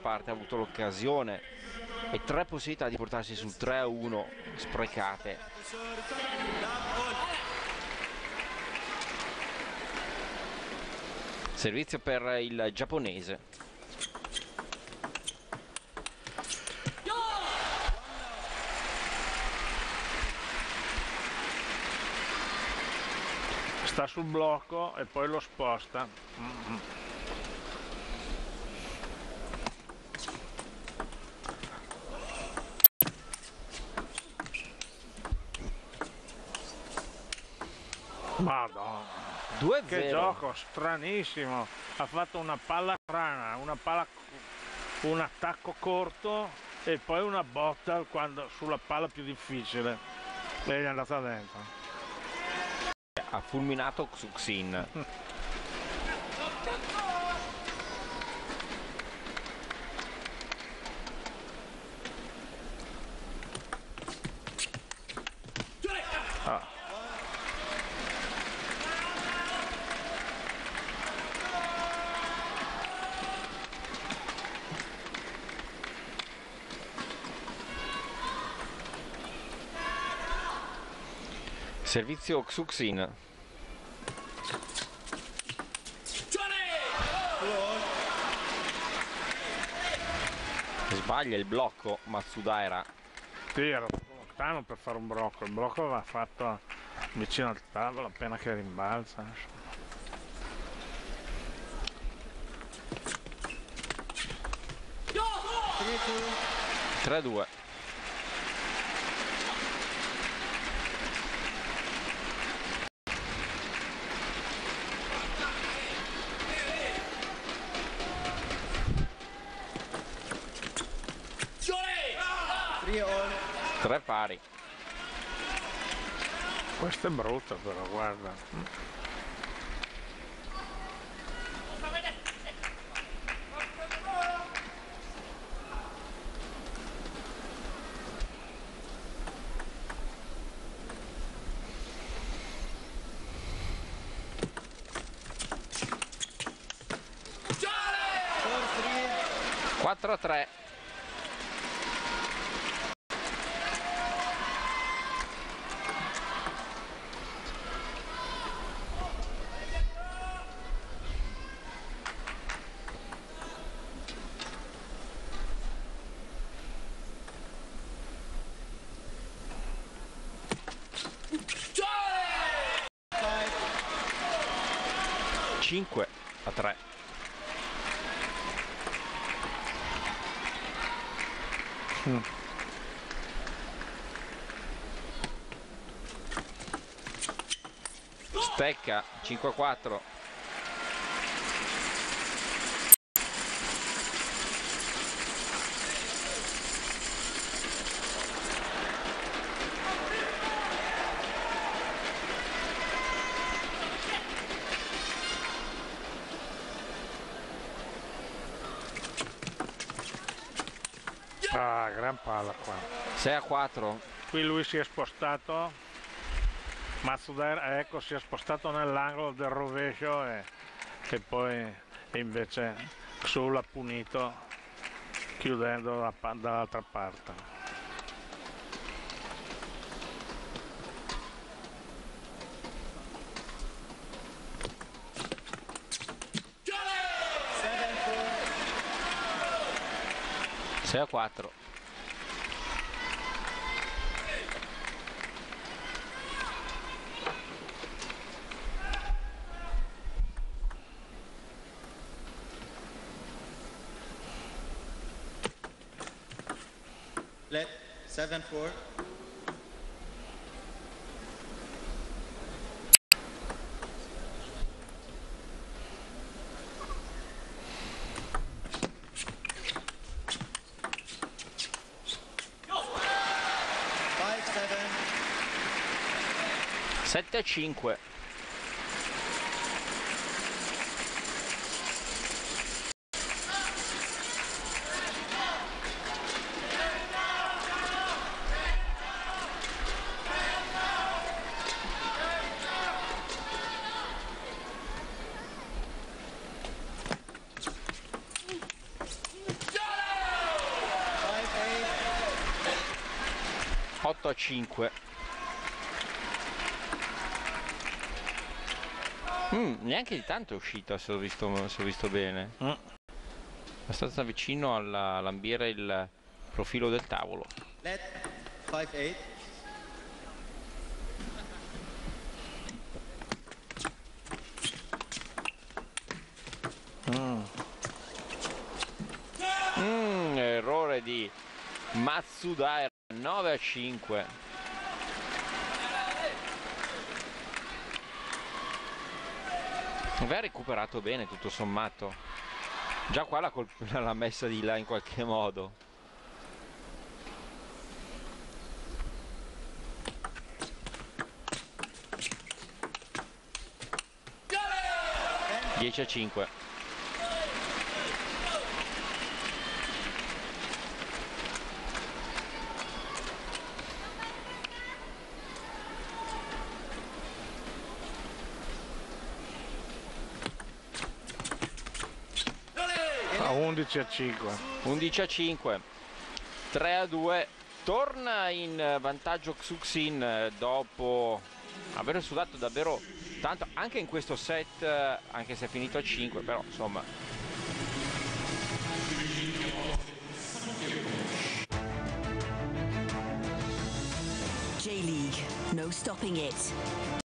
Parte ha avuto l'occasione e tre possibilità di portarsi sul 3-1 sprecate. Servizio per il giapponese. Sta sul blocco e poi lo sposta. Madonna. 2 Che gioco stranissimo. Ha fatto una palla strana, una palla un attacco corto e poi una botta quando, sulla palla più difficile. E gli è andata dentro. Ha fulminato Xuxin. Ah. Servizio Xuxin. Sbaglia il blocco Matsudaira. Sì, era lontano per fare un blocco. Il blocco va fatto vicino al tavolo appena che rimbalza. insomma. 3-2. Tre pari. Questo è brutto però, guarda. Quattro a tre. Cinque a tre. Mm. Stecca 5 a 4. Ah, gran palla qua. 6 a 4. Qui lui si è spostato, Matsudaira ecco si è spostato nell'angolo del rovescio e, e poi invece Xul ha punito chiudendo da- dall'altra parte. Sei a 4. Let 7 7 a 5 8 a 5 Mm, neanche di tanto è uscita se ho visto, se ho visto bene. Mm. Abbastanza vicino alla lambiere il profilo del tavolo. Let 5-8. Mm, errore di Matsudaira 9 a 5. Aveva recuperato bene tutto sommato. Già qua l'ha colp- l'ha messa di là in qualche modo. Dieci a 5. A 11 a 5. 11 a 5 3 a 2 torna in vantaggio Xuxin eh, dopo aver sudato davvero tanto anche in questo set eh, anche se è finito a 5 però insomma J League, no stopping it.